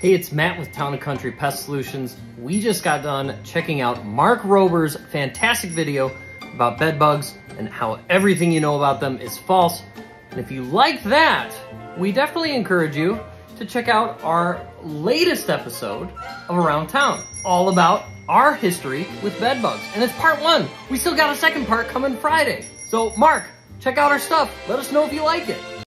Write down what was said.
Hey, it's Matt with Town & Country Pest Solutions. We just got done checking out Mark Rober's fantastic video about bed bugs and how everything you know about them is false. And if you like that, we definitely encourage you to check out our latest episode of Around Town, all about our history with bed bugs. And it's part one. We still got a second part coming Friday. So Mark, check out our stuff. Let us know if you like it.